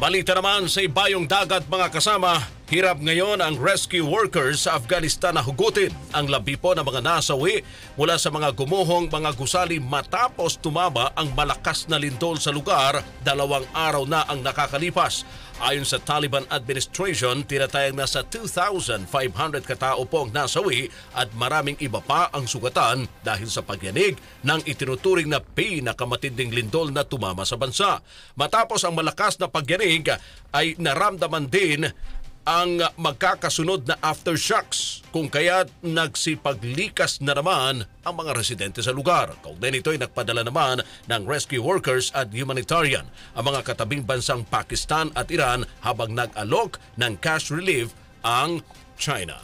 Balita naman sa ibayong dagat mga kasama, hirap ngayon ang rescue workers sa Afghanistan na hugutin ang labi po ng mga nasawi mula sa mga gumuhong mga gusali matapos tumama ang malakas na lindol sa lugar dalawang araw na ang nakakalipas. Ayon sa Taliban administration, tinatayang nasa 2,500 katao po ang nasawi at maraming iba pa ang sugatan dahil sa pagyanig ng itinuturing na pinakamatinding lindol na tumama sa bansa. Matapos ang malakas na pagyanig ay naramdaman din ang magkakasunod na aftershocks kung kaya nagsipaglikas na naman ang mga residente sa lugar. Kaugnay nito ay nagpadala naman ng rescue workers at humanitarian ang mga katabing bansang Pakistan at Iran habang nag-alok ng cash relief ang China.